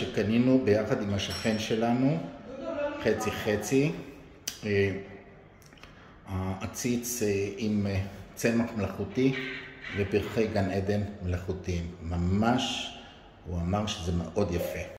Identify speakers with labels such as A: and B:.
A: שקנינו ביחד עם השכן שלנו, חצי חצי, אה, עציץ אה, עם אה, צמח מלאכותי ופרחי גן עדן מלאכותיים. ממש, הוא אמר שזה מאוד יפה.